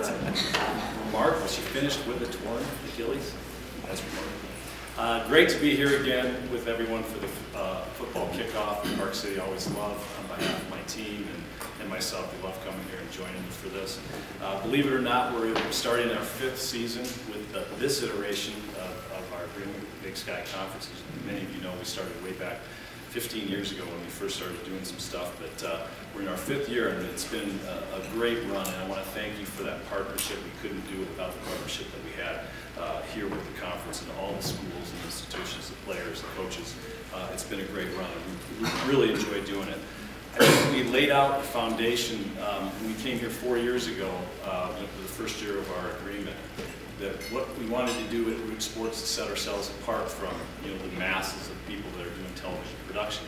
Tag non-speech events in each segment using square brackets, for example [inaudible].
[laughs] Mark, was she finished with a torn Achilles? That's remarkable. Uh, great to be here again with everyone for the uh, football kickoff. in Park City always love on behalf of my team and, and myself. We love coming here and joining for this. Uh, believe it or not, we're starting our fifth season with this iteration of, of our Big Sky Conference. As many of you know, we started way back 15 years ago when we first started doing some stuff, but uh, we're in our fifth year and it's been a, a, great run and I want to thank you for that partnership. We couldn't do it without the partnership that we had uh, here with the conference and all the schools and institutions, the players, the coaches. Uh, it's been a great run we, we really enjoyed doing it. We laid out the foundation um, when we came here four years ago, uh, the first year of our agreement, that what we wanted to do at Root Sports to set ourselves apart from you know the masses of people that are doing television production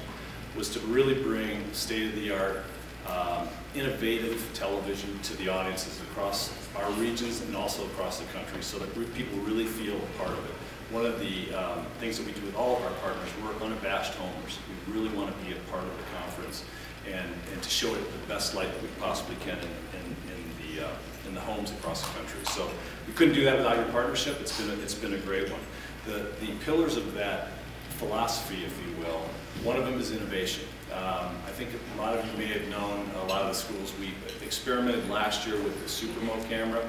was to really bring state-of-the-art, um, innovative television to the audiences across our regions and also across the country so that people really feel a part of it. One of the um, things that we do with all of our partners, we're unabashed homers. We really want to be a part of the conference and, and to show it the best light that we possibly can in the, homes across the country. So we couldn't do that without your partnership. It's been a, it's been a great one. The, the pillars of that philosophy, if you will, one of them is innovation. Um, I think a lot of you may have known a lot of the schools. We experimented last year with the Supermo camera.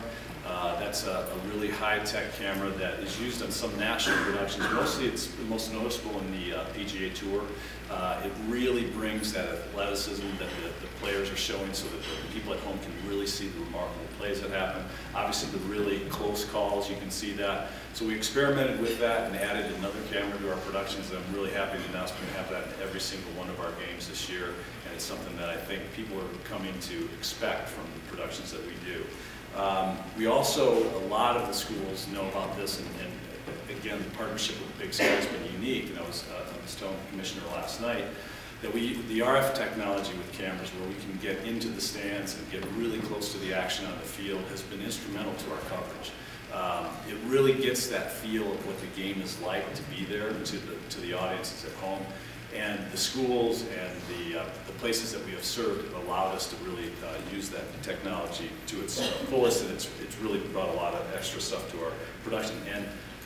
Uh, that's a, a, really high-tech camera that is used on some national productions. Mostly it's most noticeable in the uh, PGA Tour. Uh, it really brings that athleticism that the, the, players are showing so that the people at home can really see the remarkable plays that happen. Obviously the really close calls, you can see that. So we experimented with that and added another camera to our productions and I'm really happy to announce we're going to have that in every single one of our games this year and it's something that I think people are coming to expect from the productions that we do. Um, we also, a lot of the schools know about this, and, and again, the partnership with Big Sky has been unique, and I was, uh, I was telling the commissioner last night, that we, the RF technology with cameras where we can get into the stands and get really close to the action on the field has been instrumental to our coverage. Um, it really gets that feel of what the game is like to be there to the, to the audiences at home. And the schools and the, uh, the places that we have served have allowed us to really uh, use that technology to its fullest, and it's, it's really brought a lot of extra stuff to our production. And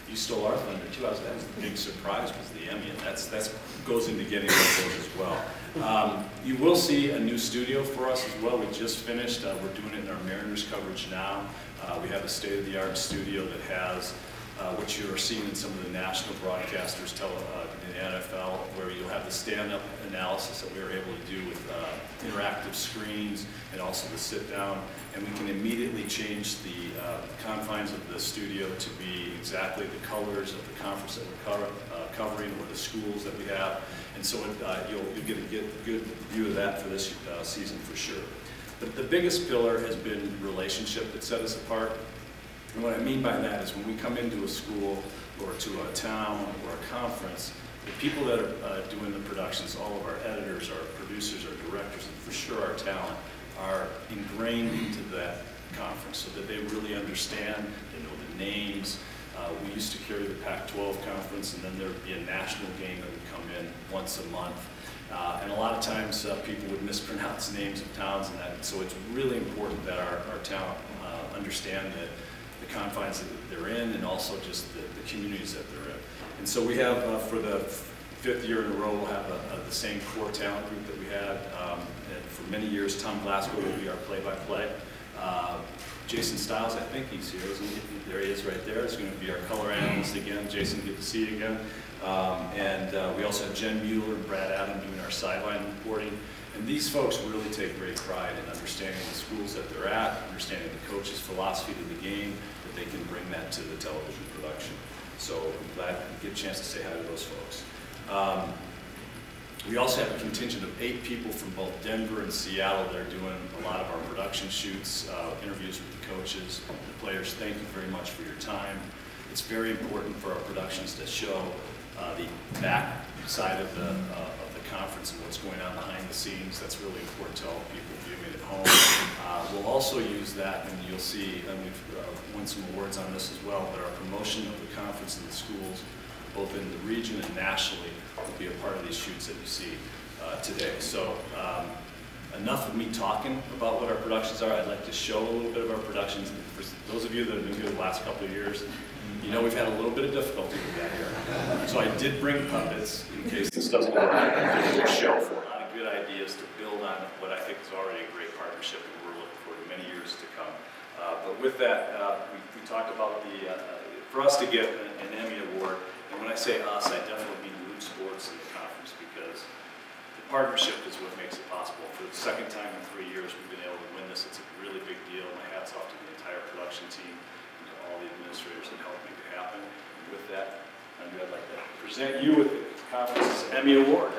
you stole our thunder too. I was, that was the big surprise was the Emmy, and that's that's goes into getting those as well. Um, you will see a new studio for us as well. We just finished. Uh, we're doing it in our Mariners coverage now. Uh, we have a state-of-the-art studio that has uh, which you are seeing in some of the national broadcasters tele, uh, in the NFL, where you'll have the stand-up analysis that we were able to do with uh, interactive screens and also the sit-down, and we can immediately change the uh, confines of the studio to be exactly the colors of the conference that we're co uh, covering or the schools that we have, and so it, uh, you'll, you'll get a good, good view of that for this season for sure. But the biggest pillar has been relationship that set us apart. And what I mean by that is when we come into a school or to a town or a conference, the people that are uh, doing the productions, all of our editors, our producers, our directors, and for sure our talent, are ingrained into that conference so that they really understand, they know the names. Uh, we used to carry the Pac-12 conference and then there would be a national game that would come in once a month. Uh, and a lot of times uh, people would [laughs] mispronounce names of towns and that. So it's really important that our, our talent uh, understand the confines that they're in and also just the communities that they're in. And so we have, uh, for the fifth year in a row, we'll have a, a, the same core talent group that we had. Um, for many years, Tom Glasgow will be our play-by-play. -play. Uh, Jason Stiles, I think he's here, he? There he is right there. He's going to be our color analyst again. Jason, good to see you again. Um, and uh, we also have Jen Mueller and Brad Adam doing our sideline reporting. And these folks really take great pride in understanding the schools that they're at, understanding the coach's philosophy to the game, that they can bring that to the television production. So I'm glad to get a chance to say hi to those folks. Um, we also have a contingent of eight people from both Denver and Seattle that are doing a lot of our production shoots, uh, interviews with the coaches, the players. Thank you very much for your time. It's very important for our productions to show uh, the back side of the uh, conference and what's going on behind the scenes. That's really important to all people viewing it at home. [coughs] Uh, we'll also use that, and you'll see, and we've uh, won some awards on this as well, but our promotion of the conference in the schools, both in the region and nationally, will be a part of these shoots that you see uh, today. So um, enough of me talking about what our productions are. I'd like to show a little bit of our productions. For those of you that have been here the last couple of years, you know we've had a little bit of difficulty with that here. So I did bring puppets in case this doesn't work. Did a show for a lot of good ideas to build on what I think is already a great partnership that we're looking for many years to come. Uh, But with that, uh, we we talked about the, uh, for us to get an an Emmy Award, and when I say us, I definitely mean Root Sports and the conference because partnership is what makes it possible. For the second time in three years, we've been able to win this. It's a really big deal. My hat's off to the entire production team and to all the administrators that helped make it happen. And with that, I'd like to present you with the conference's Emmy Award.